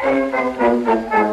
Música